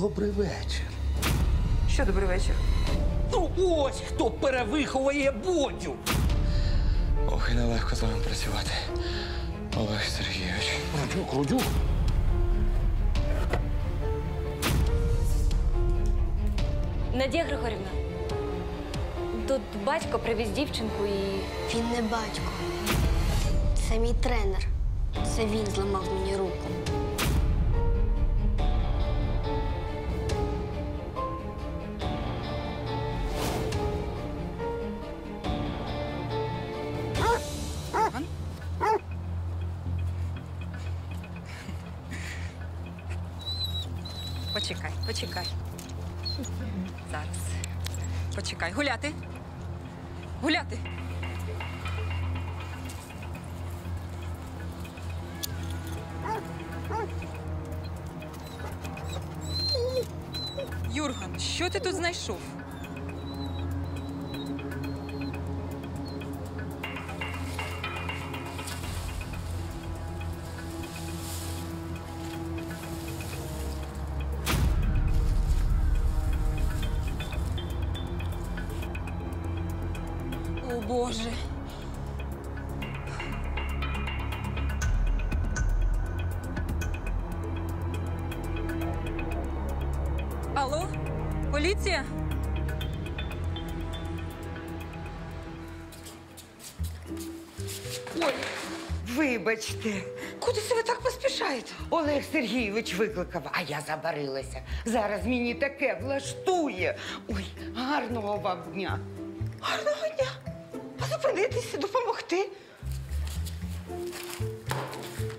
Добрий вечір. Що добрий вечір? Ну ось хто перевиховує Бодю. Ох, і нелегко з вами працювати. Олег Сергійович. Родюк, Родюк. Надія Григорівна. Тут батько привіз дівчинку і. Він не батько. Це мій тренер. Це він зламав мені руку. Поліція? Вибачте, Куди це ви так поспішаєте? Олег Сергійович викликав, а я забарилася. Зараз мені таке влаштує. Ой, гарного вам дня. Гарного дня. А зупинитися, допомогти.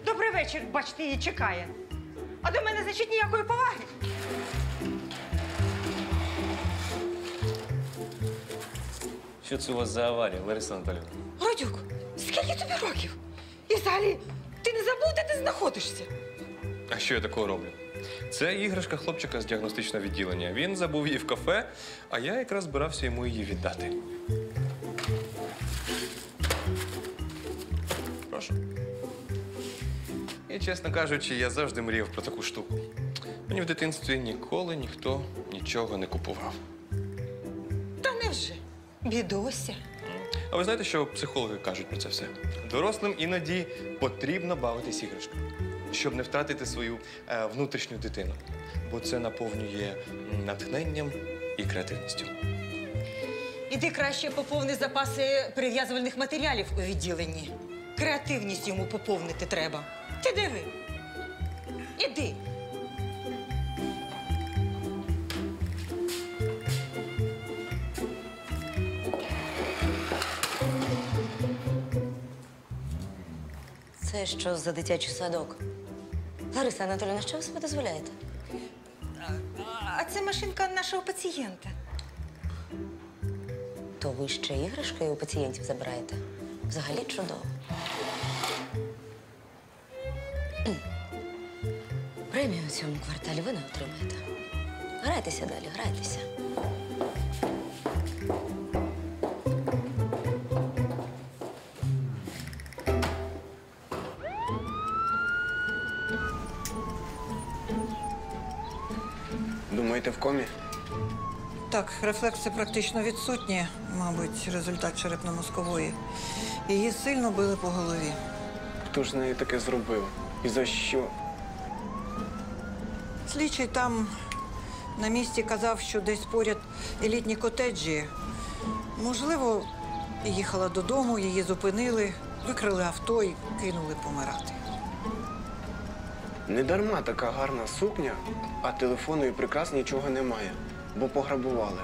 Добрий вечір, бачите, її чекає. А до мене, значить, ніякої поваги. Що це у вас за аварія, Лариса Анатолійовна? Родюк, скільки тобі років? І взагалі, ти не забув, де ти знаходишся? А що я такого роблю? Це іграшка хлопчика з діагностичного відділення. Він забув її в кафе, а я якраз збирався йому її віддати. Прошу. І, чесно кажучи, я завжди мріяв про таку штуку. Мені в дитинстві ніколи ніхто нічого не купував. Та невже? Бідося. А ви знаєте, що психологи кажуть про це все? Дорослим іноді потрібно бавитись іграшками, щоб не втратити свою е, внутрішню дитину. Бо це наповнює натхненням і креативністю. Іди краще поповни запаси прив'язувальних матеріалів у відділенні. Креативність йому поповнити треба. Ти диви. Іди. Це що за дитячий садок? Лариса Анатолійовна, що ви собі дозволяєте? А це машинка нашого пацієнта. То ви ще іграшки у пацієнтів забираєте? Взагалі чудово. Премію у цьому кварталі ви не отримаєте. Грайтеся далі, грайтеся. Думаєте, в комі? Так, рефлекси практично відсутні, мабуть, результат черепно-мозкової. Її сильно били по голові. Хто ж з нею таке зробив? І за що? Слідчий там на місці казав, що десь поряд елітні котеджі. Можливо, їхала додому, її зупинили, викрили авто і кинули помирати. Не дарма така гарна сукня, а телефону і прикрас нічого немає, бо пограбували.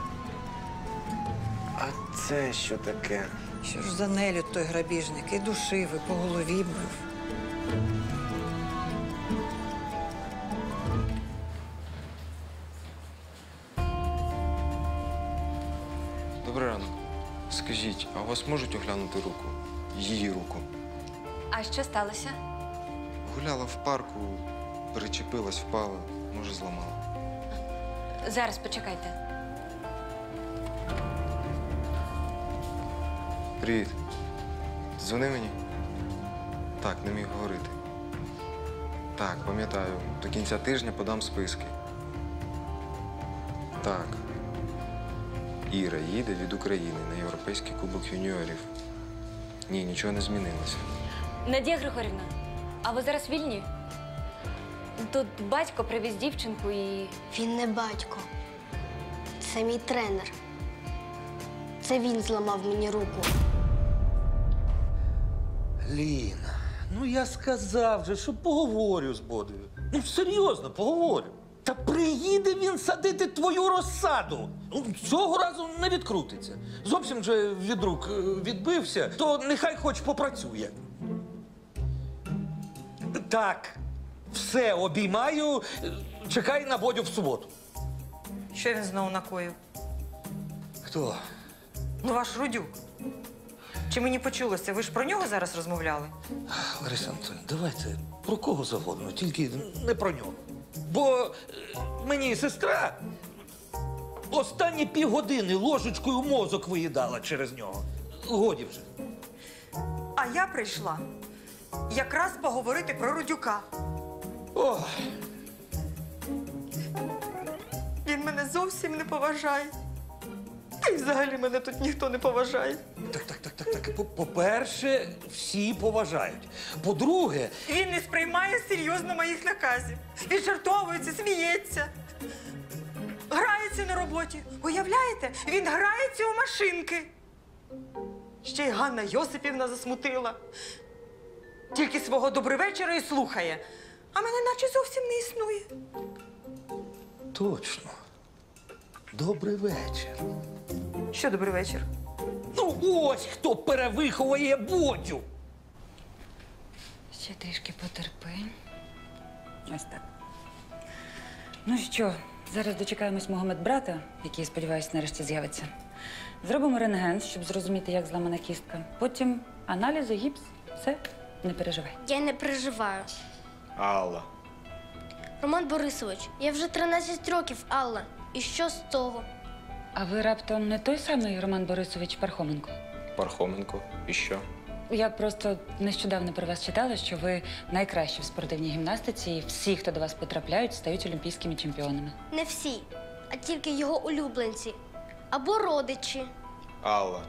А це що таке? Що ж за нелюд той грабіжник? І душив, і по голові бив. Добрий ранок. Скажіть, а у вас можуть оглянути руку? Її руку. А що сталося? Гуляла в парку, перечепилась, впала, може, зламала. Зараз почекайте. Привіт. Ти дзвонив мені? Так, не міг говорити. Так, пам'ятаю, до кінця тижня подам списки. Так. Іра їде від України на Європейський кубок юніорів. Ні, нічого не змінилося. Надія Григорівна, а ви зараз вільні? Тут батько привіз дівчинку і. Він не батько. Це мій тренер. Це він зламав мені руку. Ліна, ну я сказав же, що поговорю з Бодою. Ну, серйозно, поговорю. Та приїде він садити твою розсаду. Ну, Цього разу не відкрутиться. Зовсім же від рук е, відбився, то нехай хоч попрацює. Так, все обіймаю. Чекай на Бодю в суботу. Що він знову накоїв? Хто? Ну, ваш Рудюк. Чи мені почулося? Ви ж про нього зараз розмовляли? Лариса Антонівна, давайте про кого завгодно, тільки не про нього. Бо е, мені сестра останні півгодини ложечкою мозок виїдала через нього. Годі вже. А я прийшла якраз поговорити про Рудюка. О, Він мене зовсім не поважає. Та й взагалі мене тут ніхто не поважає. так, так, так, так, так. По- По-перше, всі поважають. По-друге, Він не сприймає серйозно моїх наказів. Він жартовується, сміється. Грається на роботі. Уявляєте, він грається у машинки. Ще й Ганна Йосипівна засмутила. Тільки свого добрий вечора і слухає. А мене наче зовсім не існує. точно. Добрий вечір. Що добрий вечір? Ну, ось хто перевиховує Бодю. Ще трішки потерпи. Ось так. Ну що, зараз дочекаємось мого медбрата, який, сподіваюся, нарешті з'явиться. Зробимо рентген, щоб зрозуміти, як зламана кістка. Потім аналізи, гіпс. Все, не переживай. Я не переживаю. Алла. Роман Борисович, я вже 13 років, Алла. І що з того? А ви раптом не той самий Роман Борисович Пархоменко? Пархоменко. І що? Я просто нещодавно про вас читала, що ви найкращі в спортивній гімнастиці, і всі, хто до вас потрапляють, стають олімпійськими чемпіонами. Не всі, а тільки його улюбленці або родичі. Алла.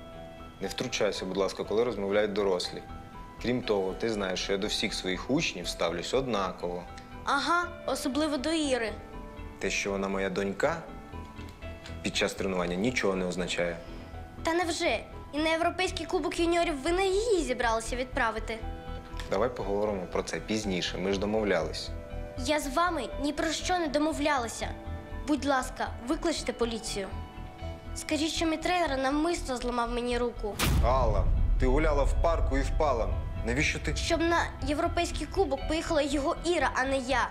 Не втручайся, будь ласка, коли розмовляють дорослі. Крім того, ти знаєш, що я до всіх своїх учнів ставлюсь однаково. Ага, особливо до Іри. Те, що вона моя донька, під час тренування нічого не означає. Та невже? І на Європейський кубок юніорів ви на її зібралися відправити. Давай поговоримо про це пізніше. Ми ж домовлялись. Я з вами ні про що не домовлялася. Будь ласка, викличте поліцію. Скажіть, що мій тренер навмисно зламав мені руку, Алла, ти гуляла в парку і впала. Навіщо ти? щоб на європейський кубок поїхала його Іра, а не я.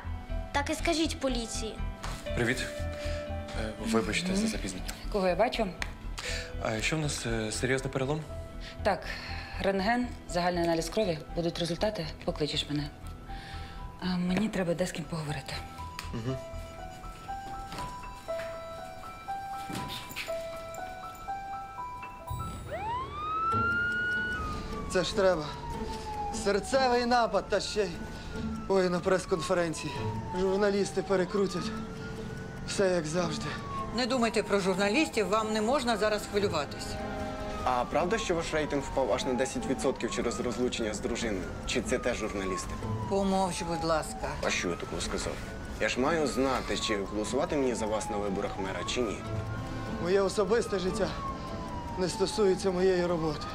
Так і скажіть поліції. Привіт. Е, Вибачте за запізнення. Кого я бачу? А що в нас е, серйозний перелом? Так, рентген, загальний аналіз крові. Будуть результати, покличеш мене. А мені треба де з ким поговорити. Це ж треба. Серцевий напад та ще й. Ой, на прес-конференції. Журналісти перекрутять. Все як завжди. Не думайте про журналістів, вам не можна зараз хвилюватись. А правда, що ваш рейтинг впав аж на 10% через розлучення з дружиною? Чи це теж журналісти? Помовч, будь ласка. А що я такого сказав? Я ж маю знати, чи голосувати мені за вас на виборах мера, чи ні. Моє особисте життя не стосується моєї роботи.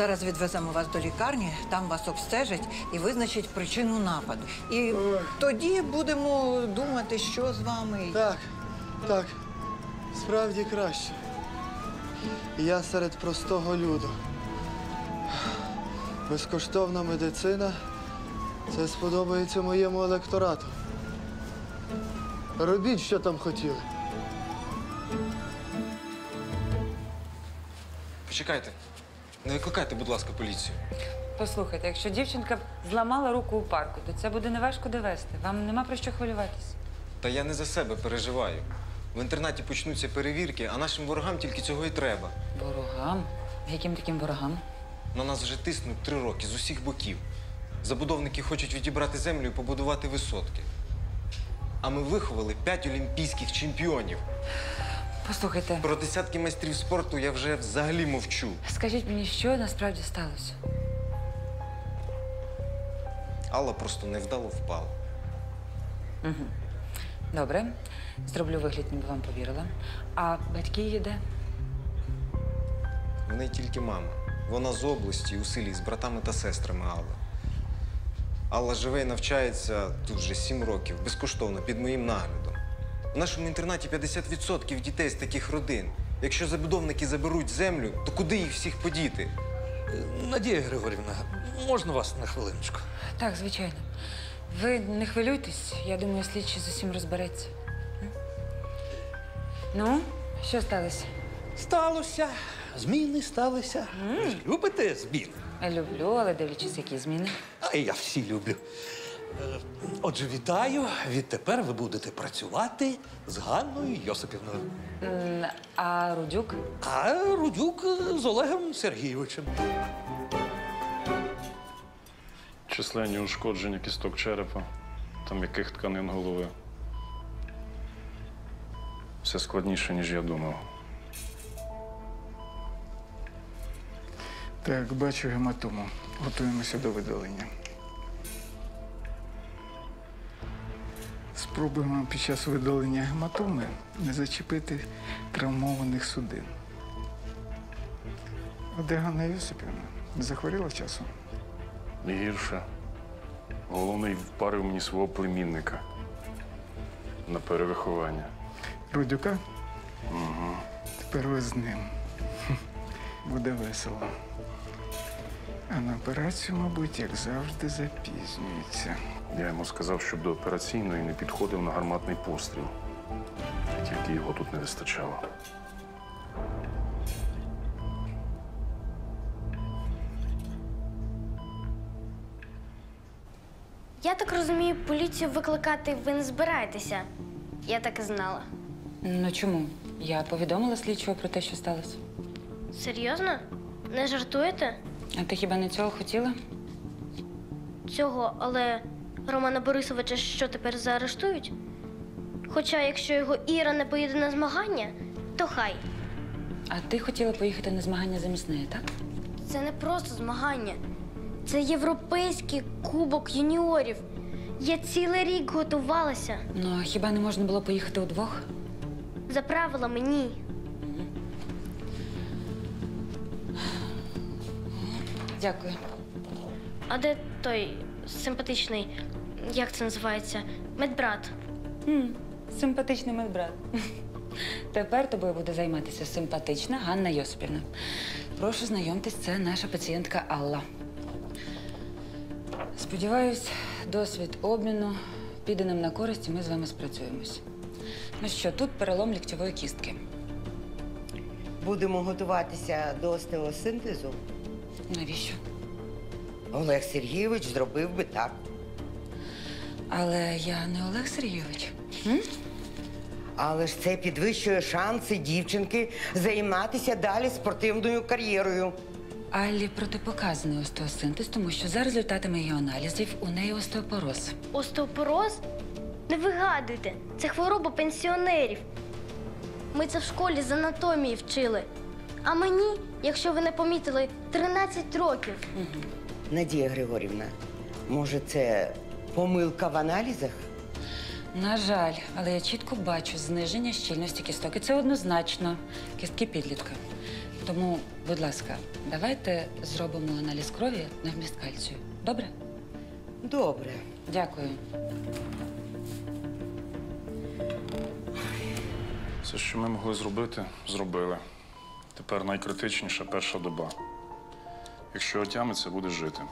Зараз відвеземо вас до лікарні, там вас обстежать і визначать причину нападу. І тоді будемо думати, що з вами. Так, так, справді краще. Я серед простого люду. Безкоштовна медицина це сподобається моєму електорату. Робіть, що там хотіли. Почекайте. Не викликайте, будь ласка, поліцію. Послухайте, якщо дівчинка зламала руку у парку, то це буде неважко довести. Вам нема про що хвилюватись. Та я не за себе переживаю. В інтернаті почнуться перевірки, а нашим ворогам тільки цього і треба. Ворогам? Яким таким ворогам? На нас вже тиснуть три роки з усіх боків. Забудовники хочуть відібрати землю і побудувати висотки. А ми виховали п'ять олімпійських чемпіонів. Послухайте, Про десятки майстрів спорту я вже взагалі мовчу. скажіть мені, що насправді сталося? Алла просто невдало впала. Добре, зроблю вигляд, ніби вам повірила. А батьки її де? В неї тільки мама. Вона з області у селі з братами та сестрами Алли. Алла живе і навчається тут вже сім років, безкоштовно, під моїм наглядом. У нашому інтернаті 50% дітей з таких родин. Якщо забудовники заберуть землю, то куди їх всіх подіти? Надія Григорівна, можна вас на хвилиночку? Так, звичайно. Ви не хвилюйтесь, я думаю, слідчий з усім розбереться. Ну, що сталося? Сталося. Зміни сталися. Ви ж любите зміни? Люблю, але дивлячись, які зміни. А я всі люблю. Е, Отже, вітаю. Відтепер ви будете працювати з Ганною Йосипівною. А Рудюк? А Рудюк е, з Олегом Сергійовичем. Численні ушкодження кісток черепа та м'яких тканин голови. Все складніше, ніж я думав. Так, бачу гематому. Готуємося до видалення. Спробуємо під час видалення гематоми не зачепити травмованих судин. Де Ганна Йосипівна? Не захворіла часом? І гірше. Головний впарив мені свого племінника на перевиховання. Рудюка? Угу. Тепер ви з ним. Буде весело. А на операцію, мабуть, як завжди, запізнюється. Я йому сказав, щоб до операційної не підходив на гарматний постріл. Тільки його тут не вистачало. Я так розумію, поліцію викликати ви не збираєтеся. Я так і знала. Ну чому? Я повідомила слідчого про те, що сталося. Серйозно? Не жартуєте? А ти хіба не цього хотіла? Цього, але Романа Борисовича що тепер заарештують? Хоча, якщо його Іра не поїде на змагання, то хай. А ти хотіла поїхати на змагання замість неї, так? Це не просто змагання. Це європейський кубок юніорів. Я цілий рік готувалася. Ну, а хіба не можна було поїхати удвох? За правилами ні. Дякую. А де той симпатичний, як це називається? Медбрат. М, симпатичний медбрат. Тепер тобою буде займатися симпатична Ганна Йосипівна. Прошу знайомтесь, це наша пацієнтка Алла. Сподіваюсь, досвід обміну піде нам на користь, і ми з вами спрацюємось. Ну що, тут перелом ліктьової кістки. Будемо готуватися до остеосинтезу. Навіщо? Олег Сергійович зробив би так. Але я не Олег Сергійович. М? Але ж це підвищує шанси дівчинки займатися далі спортивною кар'єрою. Аллі протипоказаний остеосинтез, тому що за результатами її аналізів у неї остеопороз. Остеопороз? Не вигадуйте, це хвороба пенсіонерів. Ми це в школі з анатомії вчили. А мені, якщо ви не помітили, 13 років. Надія Григорівна, може, це помилка в аналізах? На жаль, але я чітко бачу зниження щільності кісток. І це однозначно кістки підлітка. Тому, будь ласка, давайте зробимо аналіз крові на вміст кальцію. Добре? Добре. Дякую. Все, що ми могли зробити, зробили. Тепер найкритичніша перша доба. Якщо отямиться, буде жити.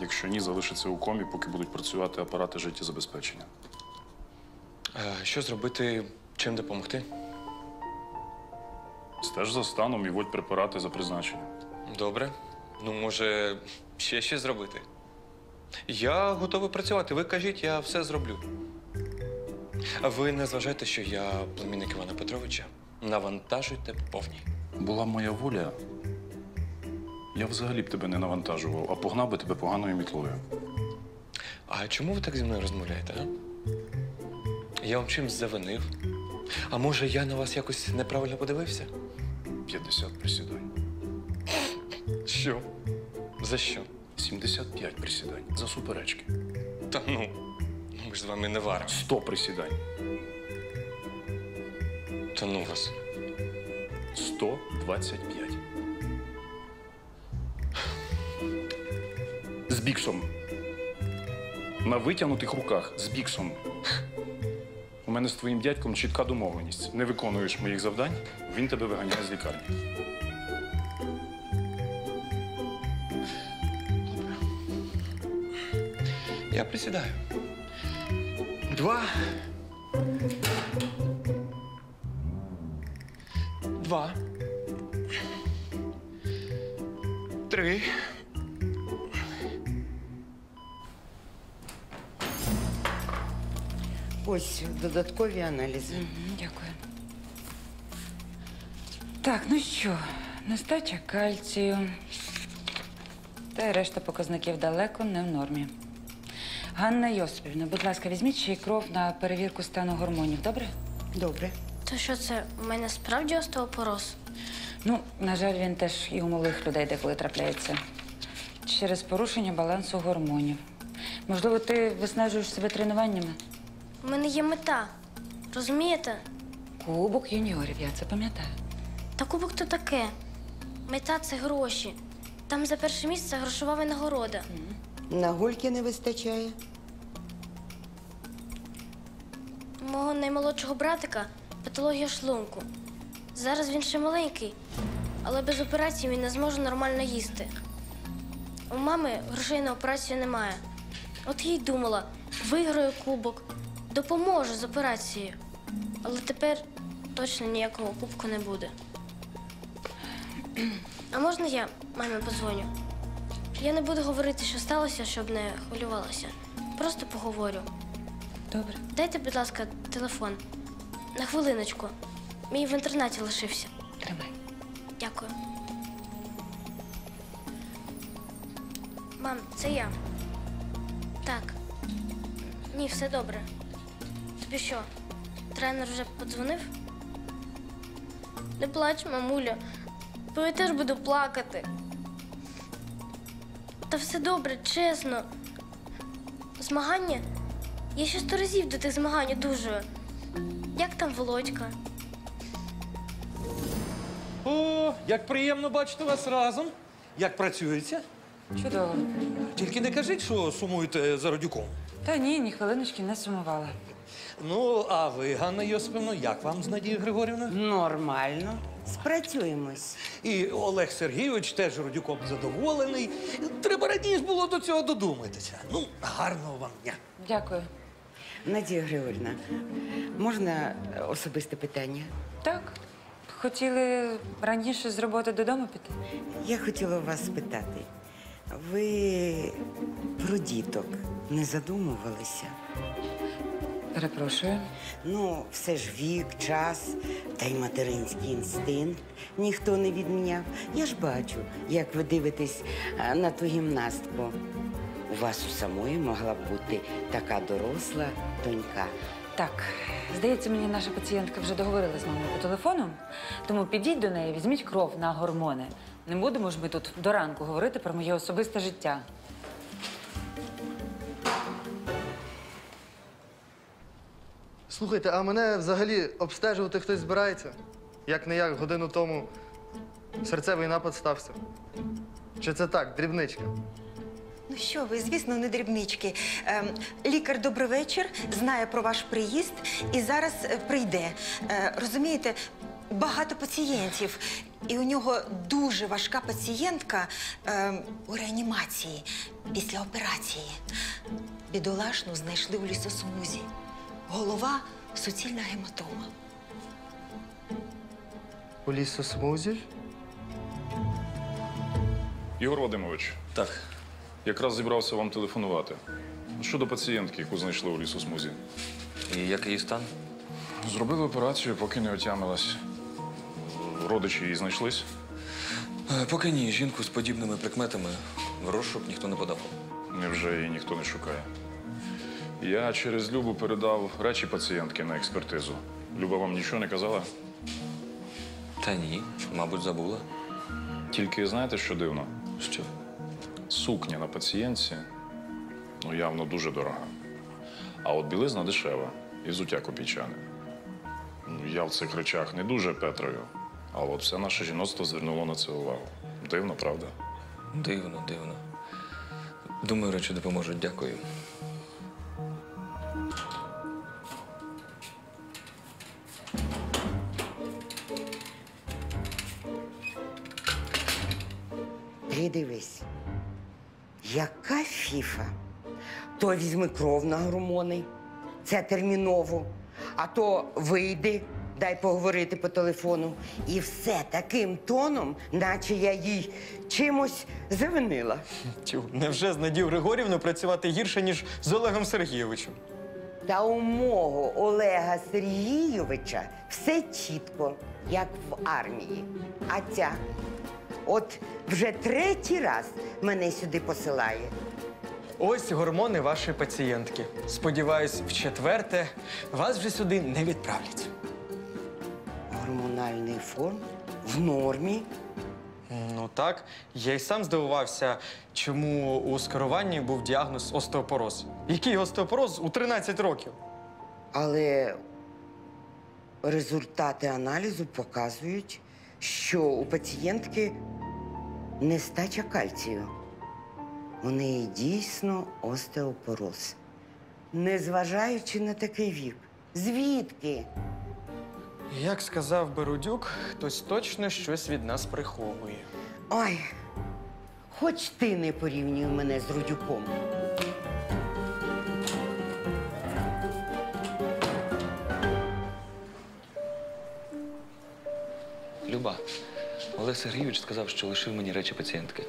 Якщо ні, залишиться у комі, поки будуть працювати апарати життєзабезпечення. Е, Що зробити, чим допомогти? Стеж за станом і вводь препарати за призначенням. Добре. Ну, може, ще щось зробити? Я готовий працювати. Ви кажіть, я все зроблю. А ви не зважайте, що я племінник Івана Петровича. Навантажуйте повні. Була моя воля. Я взагалі б тебе не навантажував, а погнав би тебе поганою мітлою. А чому ви так зі мною розмовляєте, а? Я вам чимсь завинив? А може, я на вас якось неправильно подивився? 50 присідань. Що? За що? 75 присідань за суперечки. Та ну, ми ж з вами не варимо. 100 присідань. Та ну вас. 125. З біксом. На витягнутих руках з біксом. У мене з твоїм дядьком чітка домовленість. Не виконуєш моїх завдань, він тебе виганяє з лікарні. Я присідаю. Два. Два. Три. Ось додаткові аналізи. Дякую. Так, ну що, нестача кальцію. Та й решта показників далеко не в нормі. Ганна Йосипівна, будь ласка, візьміть ще й кров на перевірку стану гормонів, добре? Добре. То що це, у мене справді остеопороз? Ну, на жаль, він теж і у малих людей деколи трапляється. Через порушення балансу гормонів. Можливо, ти виснажуєш себе тренуваннями? У мене є мета. Розумієте? Кубок юніорів, я це пам'ятаю. Та кубок то таке. Мета це гроші. Там за перше місце грошова винагорода. На гульки не вистачає. Мого наймолодшого братика патологія шлунку. Зараз він ще маленький, але без операції він не зможе нормально їсти. У мами грошей на операцію немає. От я й думала, виграю кубок, допоможу з операцією. Але тепер точно ніякого кубку не буде. А можна я мамі подзвоню? Я не буду говорити, що сталося, щоб не хвилювалася. Просто поговорю. Добре. Дайте, будь ласка, телефон. На хвилиночку. Мій в інтернаті лишився. Тримай. Дякую. Мам, це я. Так. Ні, все добре. Тобі що? Тренер вже подзвонив? Не плач, мамуля, бо я теж буду плакати. Та все добре, чесно. Змагання? Я ще сто разів до тих змагань одужую. Як там Володька? О, як приємно бачити вас разом. Як працюється? Чудово. Тільки не кажіть, що сумуєте за родюком. Та ні, ні хвилиночки не сумувала. Ну, а ви, Ганна Йосипівна, як вам з Надією Григорівною? Нормально. Спрацюємось. І Олег Сергійович теж родюком задоволений. Треба раніше було до цього додуматися. Ну, гарного вам дня. Дякую. Надія Григорівна, можна особисте питання? Так. Хотіли раніше з роботи додому піти? Я хотіла вас спитати. Ви про діток не задумувалися? Перепрошую. Ну, все ж вік, час та й материнський інстинкт ніхто не відміняв. Я ж бачу, як ви дивитесь е, на ту гімнастку. У вас у самої могла б бути така доросла донька. Так, здається, мені наша пацієнтка вже договорила з мамою по телефону, тому підіть до неї, візьміть кров на гормони. Не будемо ж ми тут до ранку говорити про моє особисте життя. Слухайте, а мене взагалі обстежувати хтось збирається? Як не як годину тому серцевий напад стався. Чи це так, дрібничка? Ну що ви, звісно, не дрібнички. Ем, лікар, добрий вечір, знає про ваш приїзд і зараз е, прийде. Е, розумієте, багато пацієнтів, і у нього дуже важка пацієнтка ем, у реанімації після операції. Бідолашну знайшли у лісосмузі. Голова суцільна гематома. У лісосмузі? Ігор Вадимович, Так. Якраз зібрався вам телефонувати. Щодо пацієнтки, яку знайшли у лісосмузі. І як її стан? Зробили операцію, поки не отямилась. Родичі її знайшлись. Е, Поки ні, жінку з подібними прикметами в розшук ніхто не подав. Невже її ніхто не шукає? Я через Любу передав речі пацієнтки на експертизу. Люба вам нічого не казала? Та ні, мабуть, забула. Тільки знаєте, що дивно? Що? Сукня на пацієнтці ну, явно дуже дорога. А от білизна дешева і взуття копійчане. Ну, Я в цих речах не дуже Петрою, а от все наше жіноцтво звернуло на це увагу. Дивно, правда? Дивно, дивно. Думаю, речі допоможуть. Дякую. Фіфа. То візьми кров на гормони, це терміново, а то вийди, дай поговорити по телефону. І все таким тоном, наче я їй чимось завинила. Тю, невже з Надію Григорівною працювати гірше, ніж з Олегом Сергійовичем? Та у мого Олега Сергійовича все чітко, як в армії. А ця от вже третій раз мене сюди посилає. Ось гормони вашої пацієнтки. Сподіваюсь, в четверте вас вже сюди не відправлять. Гормональний фон в нормі. Ну так, я й сам здивувався, чому у скеруванні був діагноз остеопороз. Який остеопороз у 13 років? Але результати аналізу показують, що у пацієнтки нестача кальцію. У неї дійсно остеопороз. Незважаючи на такий вік. Звідки? Як сказав Берудюк, хтось точно щось від нас приховує. Ой, хоч ти не порівнюй мене з Рудюком. Люба, Олег Сергійович сказав, що лишив мені речі пацієнтки.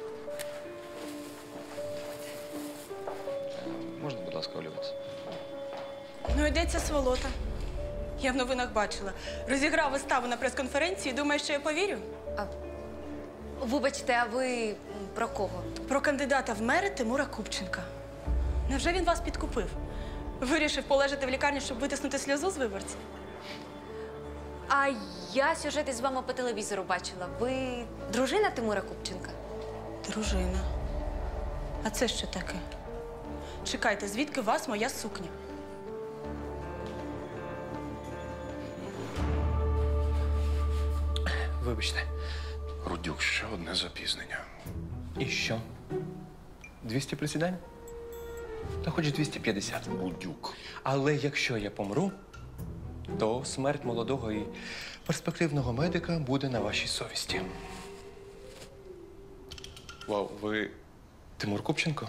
Ну, сволота. Я в новинах бачила. Розіграв виставу на прес-конференції. Думаєш, що я повірю? Вибачте, а ви про кого? Про кандидата в мери Тимура Купченка. Невже він вас підкупив? Вирішив полежати в лікарні, щоб витиснути сльозу з виборців? А я сюжети з вами по телевізору бачила. Ви дружина Тимура Купченка? Дружина. А це що таке? Чекайте, звідки у вас моя сукня? Вибачте. Рудюк, ще одне запізнення. І що? 200 присідань? Та хоч 250. Рудюк. Але якщо я помру, то смерть молодого і перспективного медика буде на вашій совісті. Вау, ви Тимур Купченко?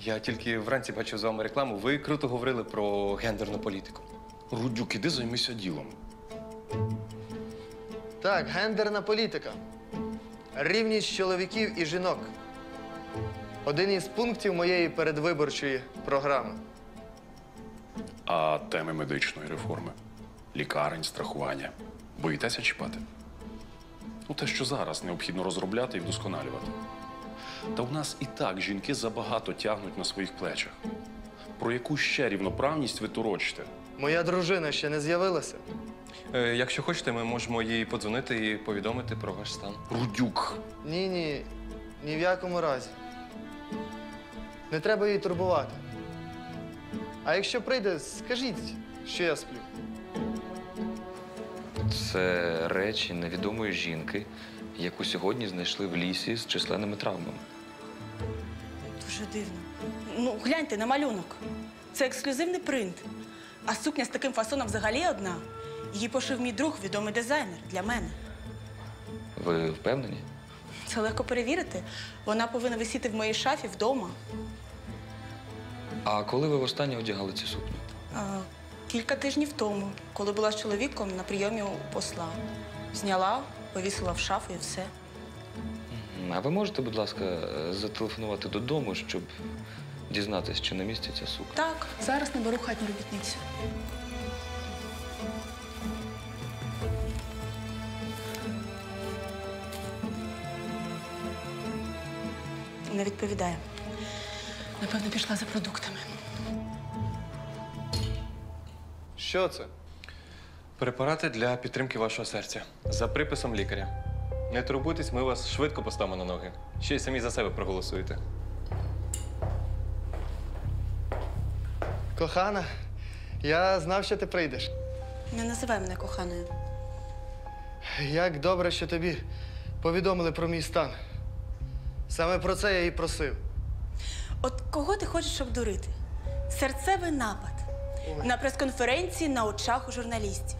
Я тільки вранці бачив з вами рекламу. Ви круто говорили про гендерну політику. Рудюк, іди займися ділом. Так, гендерна політика. Рівність чоловіків і жінок. Один із пунктів моєї передвиборчої програми. А теми медичної реформи, лікарень, страхування. Боїтеся чіпати? Ну, те, що зараз необхідно розробляти і вдосконалювати. Та в нас і так жінки забагато тягнуть на своїх плечах. Про яку ще рівноправність ви турочите? Моя дружина ще не з'явилася. Е, якщо хочете, ми можемо їй подзвонити і повідомити про ваш стан. Рудюк. Ні, ні, ні в якому разі. Не треба її турбувати. А якщо прийде, скажіть, що я сплю. Це речі невідомої жінки, яку сьогодні знайшли в лісі з численними травмами. Дуже дивно. Ну, гляньте на малюнок. Це ексклюзивний принт. А сукня з таким фасоном взагалі одна. Її пошив мій друг, відомий дизайнер для мене. Ви впевнені? Це легко перевірити. Вона повинна висіти в моїй шафі вдома. А коли ви востаннє одягали цю сукню? А, кілька тижнів тому, коли була з чоловіком на прийомі у посла. Зняла, повісила в шафу і все. А ви можете, будь ласка, зателефонувати додому, щоб дізнатися, чи на місці ця сукня? Так, зараз наберу хатню робітницю. Не відповідає. Напевно, пішла за продуктами. Що це? Препарати для підтримки вашого серця за приписом лікаря. Не турбуйтесь, ми вас швидко поставимо на ноги. Ще й самі за себе проголосуєте. Кохана, я знав, що ти прийдеш. Не називай мене коханою. Як добре, що тобі повідомили про мій стан. Саме про це я і просив. От кого ти хочеш обдурити? Серцевий напад. На прес-конференції на очах у журналістів.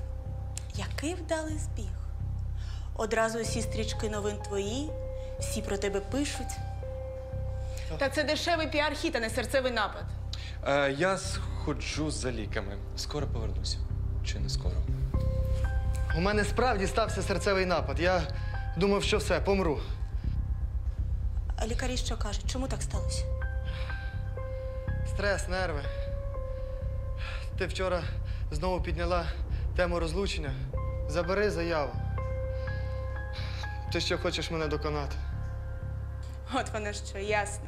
Який вдалий збіг. Одразу усі стрічки новин твої, всі про тебе пишуть. Та це дешевий піар-хід, а не серцевий напад. Е, я сходжу за ліками. Скоро повернуся. Чи не скоро? У мене справді стався серцевий напад. Я думав, що все, помру. А лікарі що кажуть? Чому так сталося? Стрес, нерви. Ти вчора знову підняла тему розлучення. Забери заяву. Ти що хочеш мене доконати? От воно що, ясно.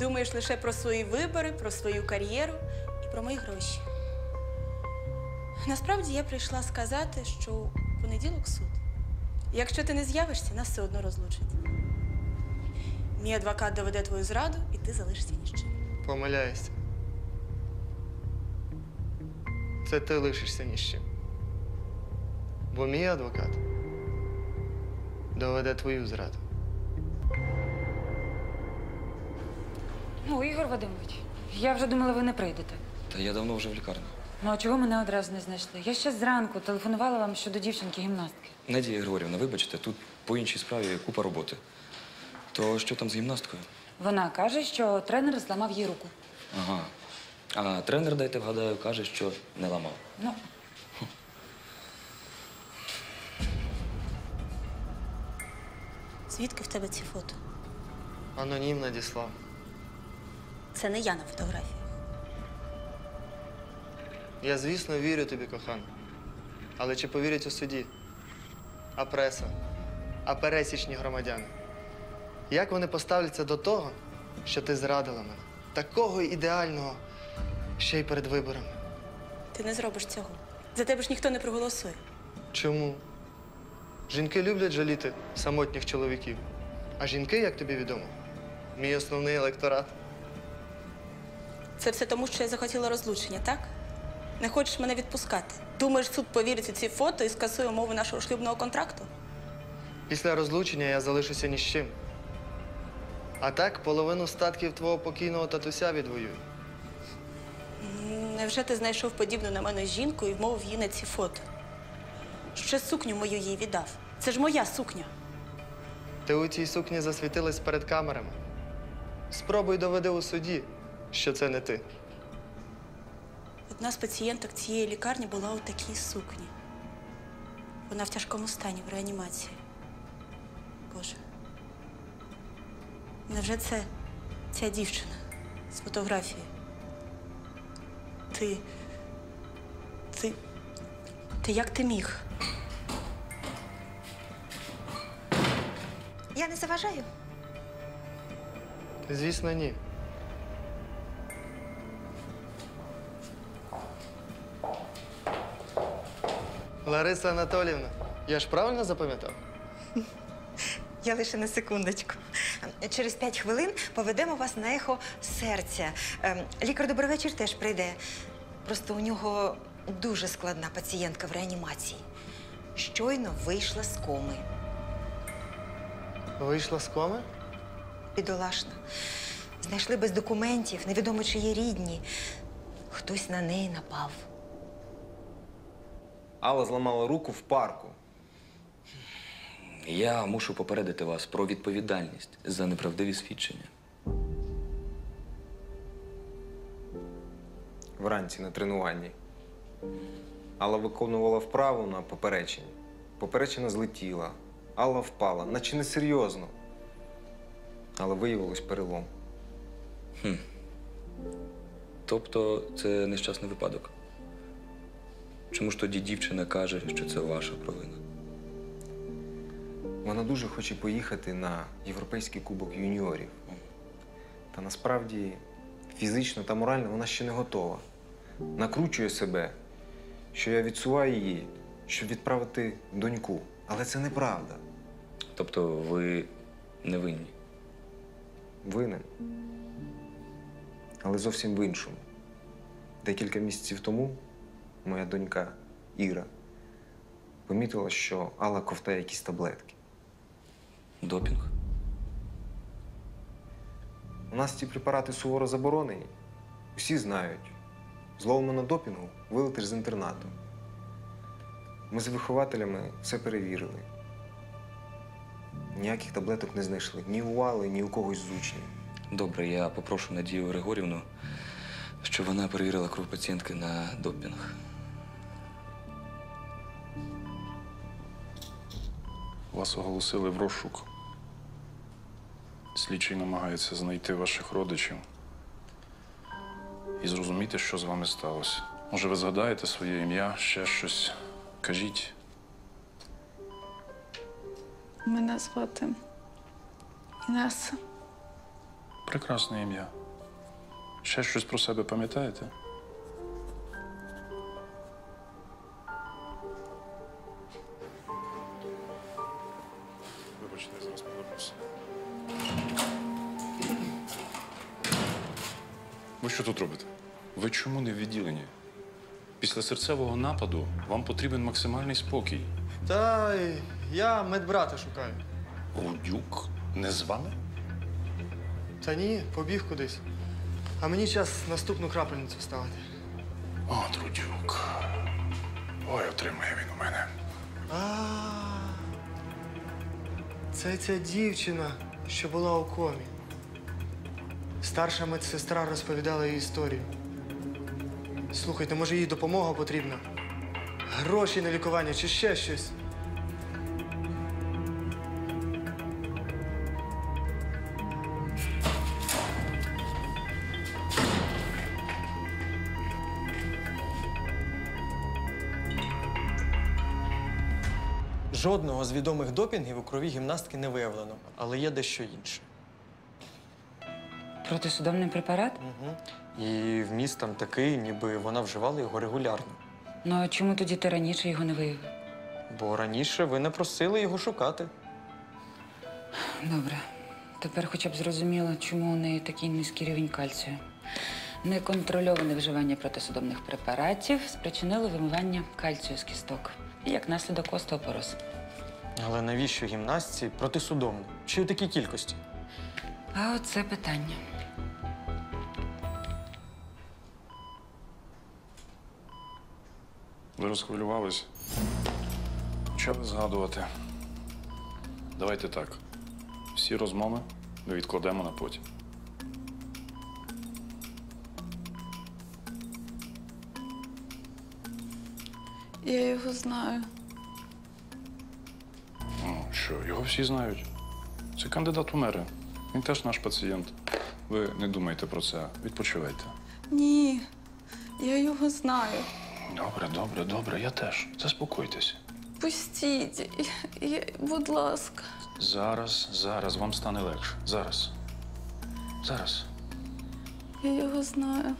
Думаєш лише про свої вибори, про свою кар'єру і про мої гроші. Насправді я прийшла сказати, що у понеділок суд. Якщо ти не з'явишся, нас все одно розлучать. Мій адвокат доведе твою зраду, і ти залишишся ні з чим. Помиляєшся. Це ти лишишся ні з чим. Бо мій адвокат доведе твою зраду. Ну, Ігор Вадимович, я вже думала, ви не прийдете. Та я давно вже в лікарні. Ну а чого мене одразу не знайшли? Я ще зранку телефонувала вам щодо дівчинки гімнастки. Надія Григорівна, вибачте, тут по іншій справі купа роботи. То що там з гімнасткою? Вона каже, що тренер зламав їй руку. Ага. А тренер, дайте вгадаю, каже, що не ламав. Ну, Звідки в тебе ці фото? Анонім надіслав. Це не я на фотографії. Я, звісно, вірю тобі, кохана. Але чи повірять у суді? А преса? А пересічні громадяни? Як вони поставляться до того, що ти зрадила мене? Такого ідеального ще й перед виборами. Ти не зробиш цього. За тебе ж ніхто не проголосує. Чому? Жінки люблять жаліти самотніх чоловіків. А жінки, як тобі відомо, мій основний електорат. Це все тому, що я захотіла розлучення, так? Не хочеш мене відпускати. Думаєш, суд повірить у ці фото і скасує умови нашого шлюбного контракту? Після розлучення я залишуся ні з чим. А так половину статків твого покійного татуся відвоюю. М, Невже ти знайшов подібну на мене жінку і вмовив її на ці фото? Ще сукню мою їй віддав. Це ж моя сукня. Ти у цій сукні засвітилась перед камерами. Спробуй доведи у суді, що це не ти. Одна з пацієнток цієї лікарні була у такій сукні. Вона в тяжкому стані в реанімації. Боже. Невже це ця дівчина з фотографії? Ти. Ти. Ти як ти міг? Я не заважаю. Звісно, ні. Лариса Анатоліївна, я ж правильно запам'ятав? Я лише на секундочку. Через п'ять хвилин поведемо вас на ехо серця. Ем, Лікар добрий вечір теж прийде. Просто у нього дуже складна пацієнтка в реанімації. Щойно вийшла з коми. Вийшла з коми? Бідолашна. Знайшли без документів, невідомо чи є рідні. Хтось на неї напав. Алла зламала руку в парку. Я мушу попередити вас про відповідальність за неправдиві свідчення. Вранці на тренуванні. Алла виконувала вправу на попереченні. Поперечина злетіла. Алла впала, наче не серйозно. Але виявилось перелом. Хм. Тобто це нещасний випадок. Чому ж тоді дівчина каже, що це ваша провина? Вона дуже хоче поїхати на Європейський кубок юніорів. Та насправді фізично та морально вона ще не готова. Накручує себе, що я відсуваю її, щоб відправити доньку. Але це неправда. Тобто ви не винні. Винен. Але зовсім в іншому. Декілька місяців тому моя донька Іра помітила, що Алла ковтає якісь таблетки. Допінг? У нас ці препарати суворо заборонені. Усі знають. Зловимо на допінгу, вилетиш з інтернату. Ми з вихователями все перевірили. Ніяких таблеток не знайшли ні у Алли, ні у когось з учнів. Добре, я попрошу Надію Григорівну, щоб вона перевірила кров пацієнтки на допінг. Вас оголосили в розшук. Слідчий намагається знайти ваших родичів і зрозуміти, що з вами сталося. Може, ви згадаєте своє ім'я, ще щось. Кажіть, Мене звати Інеса. прекрасне ім'я. Ще щось про себе пам'ятаєте? Вибачте, я зараз повернуся. Ви що тут робите? Ви чому не в відділенні? Після серцевого нападу вам потрібен максимальний спокій. Та й я медбрата шукаю. Рудюк не з вами? Та ні, побіг кудись. А мені час наступну крапельницю ставити. От Рудюк. Ой, отримає він у мене. А, це ця дівчина, що була у комі. Старша медсестра розповідала їй історію. Слухайте, може їй допомога потрібна? Гроші на лікування чи ще щось? Жодного з відомих допінгів у крові гімнастки не виявлено, але є дещо інше. Протисудомний препарат? Угу. І вміст там такий, ніби вона вживала його регулярно. Ну а чому тоді ти раніше його не виявив? Бо раніше ви не просили його шукати. Добре. Тепер хоча б зрозуміло, чому у неї такий низький рівень кальцію. Неконтрольоване вживання протисудомних препаратів спричинило вимивання кальцію з кісток. І як наслідок остеопороз. Але навіщо гімнастці протисудомно? Чи у такій кількості? А оце питання. Ви розхвилювались? Почали згадувати. Давайте так. Всі розмови ми відкладемо на потім. Я його знаю. Ну, що, його всі знають. Це кандидат у мери. Він теж наш пацієнт. Ви не думайте про це. Відпочивайте. Ні, я його знаю. Добре, добре, добре, я теж. Заспокойтеся. Пустіть, я, будь ласка. Зараз, зараз вам стане легше. Зараз. Зараз. Я його знаю.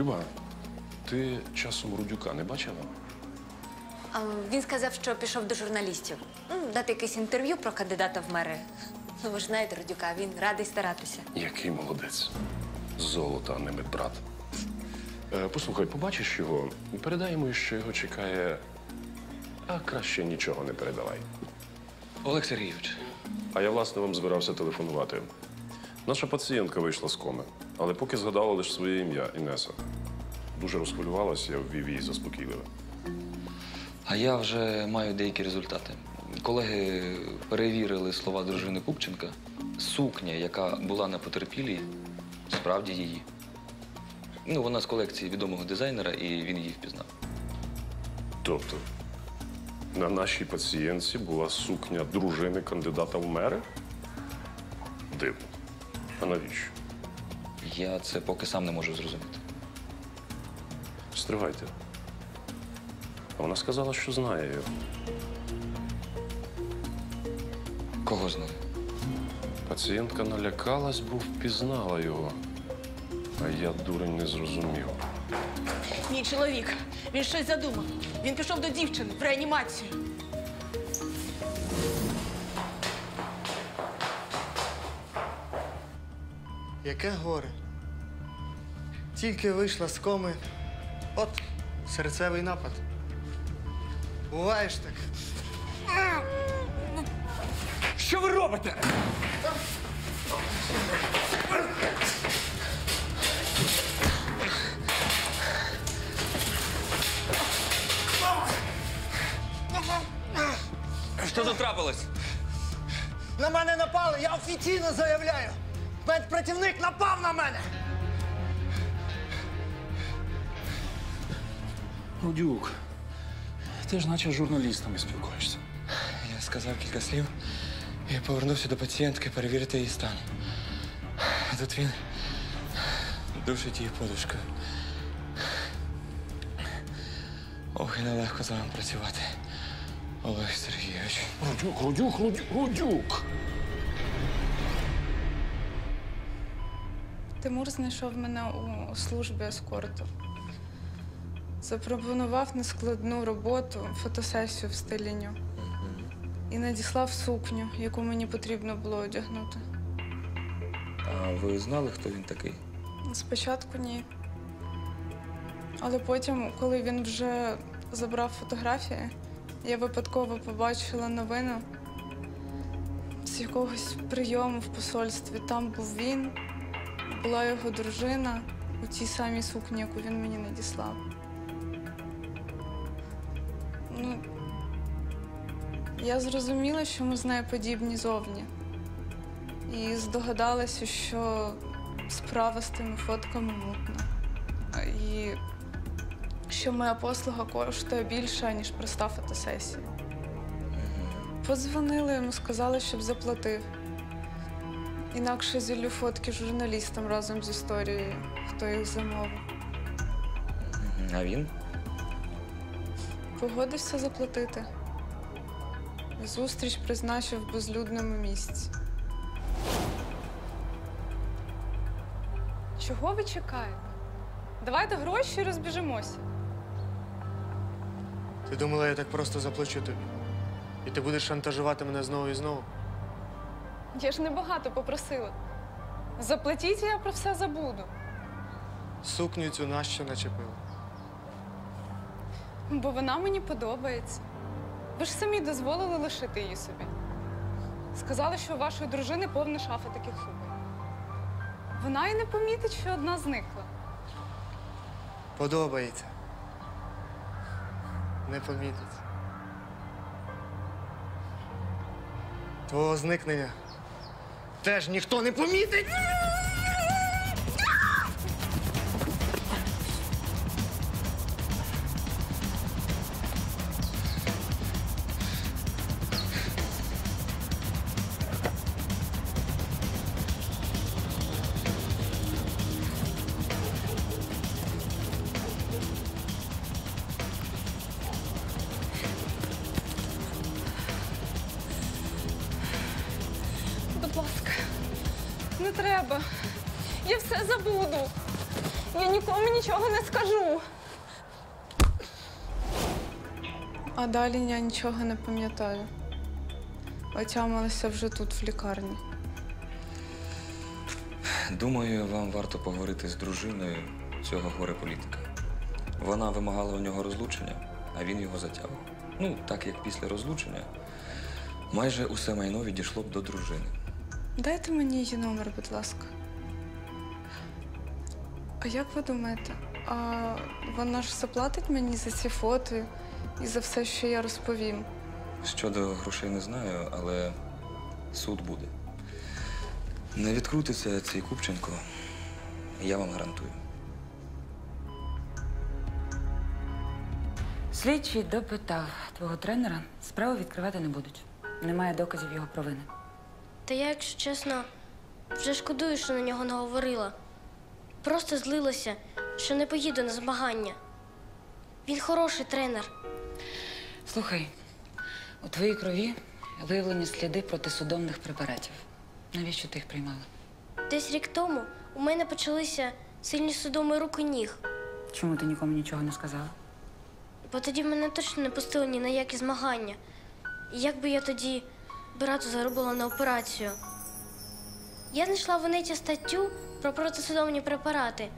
Люба, ти часом Рудюка не бачила? А, він сказав, що пішов до журналістів. М, Дати якесь інтерв'ю про кандидата в мери. Ну, ви ж знаєте, Родюка, він радий старатися. Який молодець. Золото, а не медбрат. Е, послухай, побачиш його, передай йому, що його чекає. А краще нічого не передавай. Олег Сергійович. А я, власне, вам збирався телефонувати. Наша пацієнтка вийшла з коми, але поки згадала лише своє ім'я Інеса. Дуже розхвилювалася, я ввів її заспокійливо. А я вже маю деякі результати. Колеги перевірили слова дружини Пупченка. Сукня, яка була на потерпілій, справді її. Ну, вона з колекції відомого дизайнера, і він її впізнав. Тобто, на нашій пацієнтці була сукня дружини кандидата в мери? Дивно. А навіщо? Я це поки сам не можу зрозуміти. Стривайте. А Вона сказала, що знає його. Кого знає? Пацієнтка налякалась, бо впізнала його. А я, дурень, не зрозумів. Мій чоловік. Він щось задумав. Він пішов до дівчини в реанімацію. Яке горе. Тільки вийшла з коми. От, серцевий напад. Буває ж так. Що ви робите? Що тут трапилось? На мене напали, я офіційно заявляю. Медпрацівник напав на мене. Рудюк, ти ж наче з журналістами спілкуєшся. Я сказав кілька слів і повернувся до пацієнтки перевірити її стан. А тут він душить її подушкою. Ох, і нелегко з вами працювати. Олег Сергійович. Рудюк, Рудюк, Рудюк, Рудюк. Тимур знайшов мене у службі ескорту. Запропонував нескладну роботу, фотосесію в стилі ню. І надіслав сукню, яку мені потрібно було одягнути. А ви знали, хто він такий? Спочатку ні. Але потім, коли він вже забрав фотографії, я випадково побачила новину з якогось прийому в посольстві. Там був він, була його дружина у тій самій сукні, яку він мені надіслав. Я зрозуміла, що ми з нею подібні зовні. І здогадалася, що справа з тими фотками мутна. І що моя послуга коштує більше, ніж проста фотосесія. Подзвонили йому, сказали, щоб заплатив. Інакше зіллю фотки журналістам разом з історією, хто їх замовив. А він? Погодився заплатити. Зустріч призначив в безлюдному місці. Чого ви чекаєте? Давайте гроші і розбіжимося. Ти думала, я так просто заплачу тобі. І ти будеш шантажувати мене знову і знову. Я ж небагато попросила. Заплатіть, я про все забуду. Сукню цю нащо начепила. Бо вона мені подобається. Ви ж самі дозволили лишити її собі. Сказали, що у вашої дружини повна шафа таких суконь. Вона і не помітить, що одна зникла. Подобається. Не помітить. Твого зникнення теж ніхто не помітить. Далі я нічого не пам'ятаю. Отямилася вже тут, в лікарні. Думаю, вам варто поговорити з дружиною цього горе-політика. Вона вимагала у нього розлучення, а він його затягував. Ну, так як після розлучення майже усе майно відійшло б до дружини. Дайте мені її номер, будь ласка. А як ви думаєте, а вона ж заплатить мені за ці фото і за все, що я розповім. Щодо грошей не знаю, але суд буде. Не відкрутиться цей Купченко, я вам гарантую. Слідчий допитав твого тренера, справу відкривати не будуть. Немає доказів його провини. Та я, якщо чесно, вже шкодую, що на нього наговорила. Просто злилася, що не поїду на змагання. Він хороший тренер. Слухай, у твоїй крові виявлені сліди протисудомних препаратів. Навіщо ти їх приймала? Десь рік тому у мене почалися сильні судоми рук і ніг, Чому ти нікому нічого не сказала? бо тоді мене точно не пустили ні на які змагання. І як би я тоді брату заробила на операцію? Я знайшла в інеті статтю про протисудомні препарати,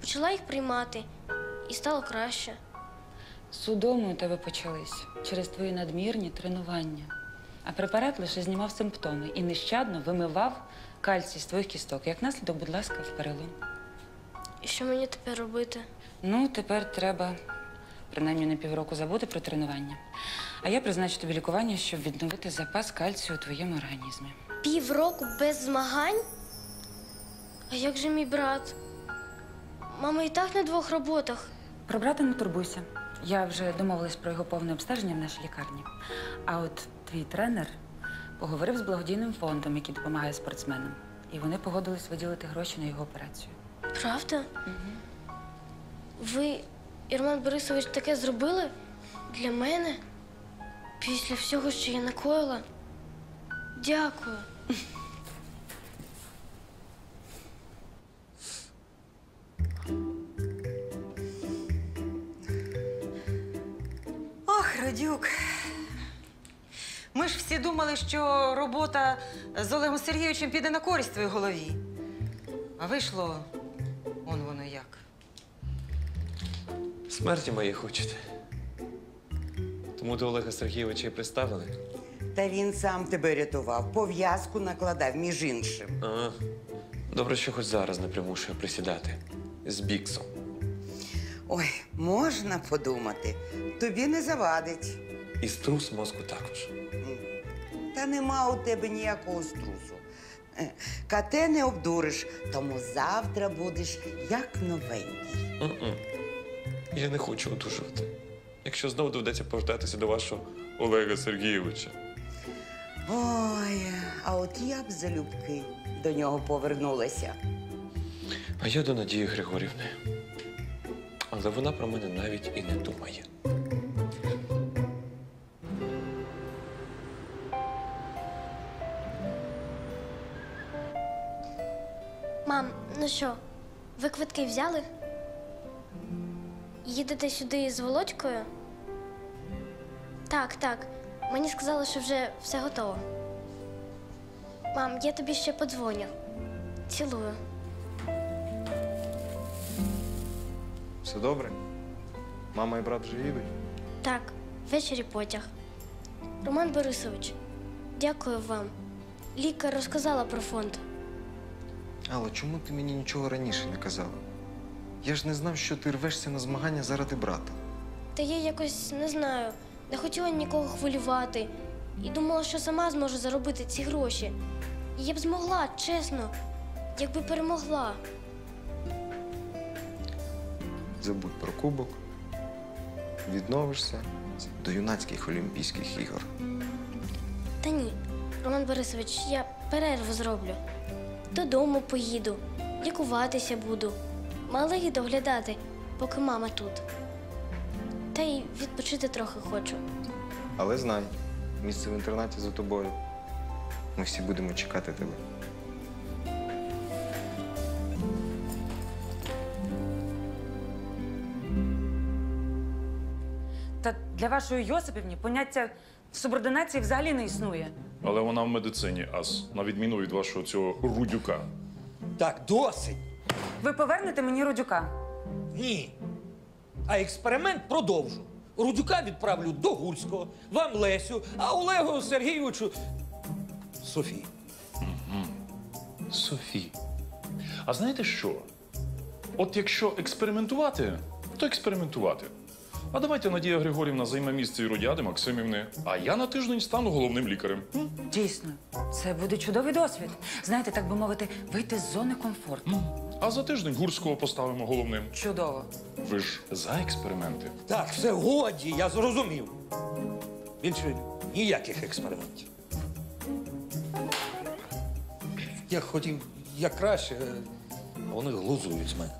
почала їх приймати, і стало краще. Судоми у тебе почались через твої надмірні тренування. А препарат лише знімав симптоми і нещадно вимивав кальцій з твоїх кісток. Як наслідок, будь ласка, в перелом. І що мені тепер робити? Ну, тепер треба принаймні на півроку забути про тренування. А я призначу тобі лікування, щоб відновити запас кальцію у твоєму організмі. Півроку без змагань? А як же мій брат? Мама і так на двох роботах. Про брата не турбуйся. Я вже домовилась про його повне обстеження в нашій лікарні. А от твій тренер поговорив з благодійним фондом, який допомагає спортсменам. І вони погодились виділити гроші на його операцію. Правда? Ви, Ірман Борисович, таке зробили для мене? Після всього, що я накоїла? Дякую. Радюк. Ми ж всі думали, що робота з Олегом Сергійовичем піде на користь твоїй голові. А вийшло он воно як. Смерті моєї хочете. Тому до Олега Сергійовича і приставили. Та він сам тебе рятував, пов'язку накладав, між іншим. А, добре, що хоч зараз не примушує присідати. З біксом. Ой, можна подумати, тобі не завадить. І струс мозку також. Та нема у тебе ніякого струсу. Е, Кате не обдуриш, тому завтра будеш як новенький. М-м. Я не хочу одужувати. Якщо знову доведеться повертатися до вашого Олега Сергійовича. Ой, а от я б залюбки до нього повернулася. А я до Надії Григорівни. Але вона про мене навіть і не думає. Мам, ну що, ви квитки взяли? Їдете сюди з Володькою? Так, так. Мені сказали, що вже все готово. Мам, я тобі ще подзвоню. Цілую. Все добре? Мама і брат вже їдуть? Так, ввечері потяг. Роман Борисович, дякую вам. Лікар розказала про фонд. Алла, чому ти мені нічого раніше не казала? Я ж не знав, що ти рвешся на змагання заради брата. Та я якось не знаю, не хотіла нікого хвилювати і думала, що сама зможу заробити ці гроші. І я б змогла, чесно, якби перемогла. Забудь про кубок, відновишся до юнацьких Олімпійських ігор. Та ні, Роман Борисович, я перерву зроблю. Додому поїду, лікуватися буду, малих доглядати, поки мама тут. Та й відпочити трохи хочу. Але знай, місце в інтернаті за тобою. Ми всі будемо чекати тебе. Для вашої Йосипівні поняття субординації взагалі не існує. Але вона в медицині ас, на відміну від вашого цього рудюка. Так, досить. Ви повернете мені Рудюка. Ні. А експеримент продовжу. Рудюка відправлю до Гульського, вам Лесю, а Олегу Сергійовичу Софії. Софі. А знаєте що? От якщо експериментувати, то експериментувати. А давайте Надія Григорівна займе місце Іродіади Максимівни, а я на тиждень стану головним лікарем. М? Дійсно, це буде чудовий досвід. Знаєте, так би мовити, вийти з зони комфорту. А за тиждень Гурського поставимо головним. Чудово. Ви ж за експерименти. Так, все годі, я зрозумів. Більше ніяких експериментів. Я хотів як краще, а вони глузують з мене.